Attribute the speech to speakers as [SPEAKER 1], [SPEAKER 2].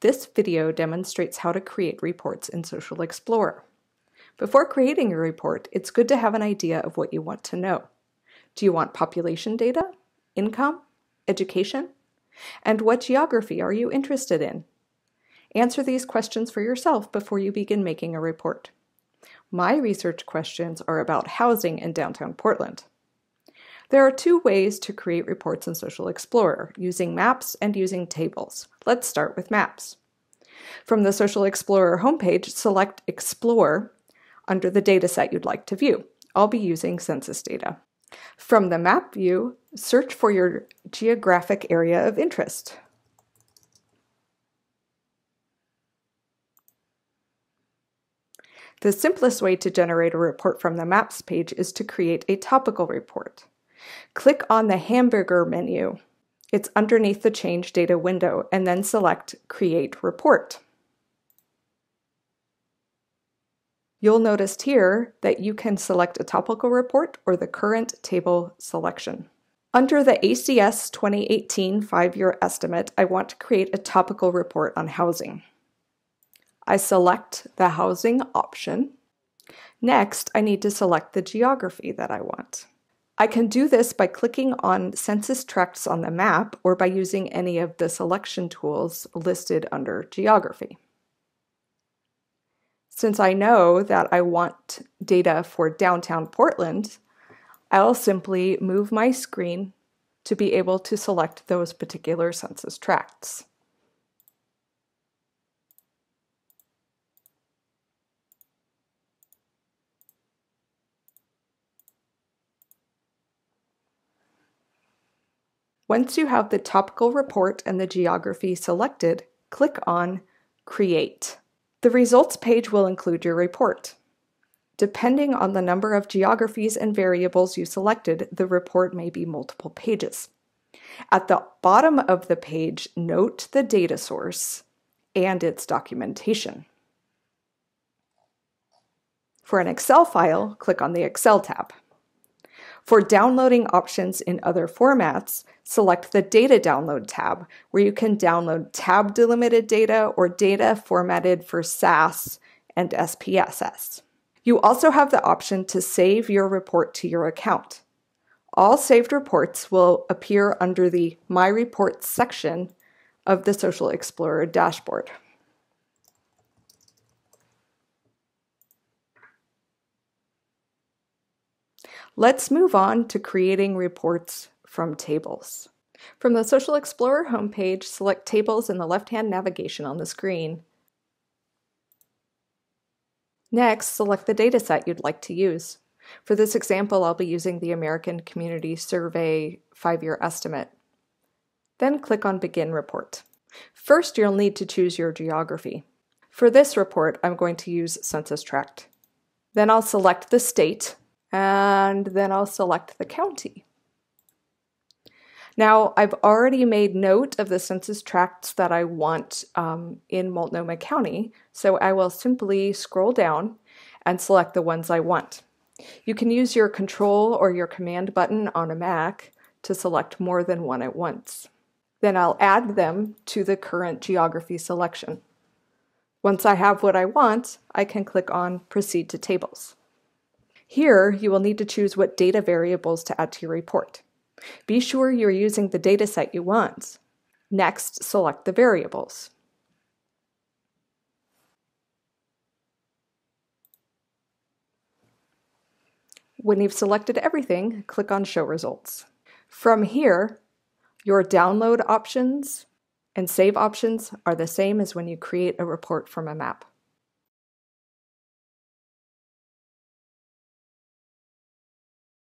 [SPEAKER 1] This video demonstrates how to create reports in Social Explorer. Before creating a report, it's good to have an idea of what you want to know. Do you want population data, income, education? And what geography are you interested in? Answer these questions for yourself before you begin making a report. My research questions are about housing in downtown Portland. There are two ways to create reports in Social Explorer, using maps and using tables. Let's start with maps. From the Social Explorer homepage, select Explore under the dataset you'd like to view. I'll be using census data. From the map view, search for your geographic area of interest. The simplest way to generate a report from the Maps page is to create a topical report. Click on the hamburger menu. It's underneath the Change Data window, and then select Create Report. You'll notice here that you can select a topical report or the current table selection. Under the ACS 2018 five-year estimate, I want to create a topical report on housing. I select the housing option. Next, I need to select the geography that I want. I can do this by clicking on census tracts on the map or by using any of the selection tools listed under geography. Since I know that I want data for downtown Portland, I'll simply move my screen to be able to select those particular census tracts. Once you have the topical report and the geography selected, click on Create. The results page will include your report. Depending on the number of geographies and variables you selected, the report may be multiple pages. At the bottom of the page, note the data source and its documentation. For an Excel file, click on the Excel tab. For downloading options in other formats, select the Data Download tab, where you can download tab delimited data or data formatted for SAS and SPSS. You also have the option to save your report to your account. All saved reports will appear under the My Reports section of the Social Explorer dashboard. Let's move on to creating reports from tables. From the Social Explorer homepage, select Tables in the left-hand navigation on the screen. Next, select the dataset you'd like to use. For this example, I'll be using the American Community Survey five-year estimate. Then click on Begin Report. First, you'll need to choose your geography. For this report, I'm going to use Census Tract. Then I'll select the state, and then I'll select the county. Now, I've already made note of the census tracts that I want um, in Multnomah County, so I will simply scroll down and select the ones I want. You can use your Control or your Command button on a Mac to select more than one at once. Then I'll add them to the current geography selection. Once I have what I want, I can click on Proceed to Tables. Here, you will need to choose what data variables to add to your report. Be sure you're using the dataset you want. Next, select the variables. When you've selected everything, click on Show Results. From here, your download options and save options are the same as when you create a report from a map.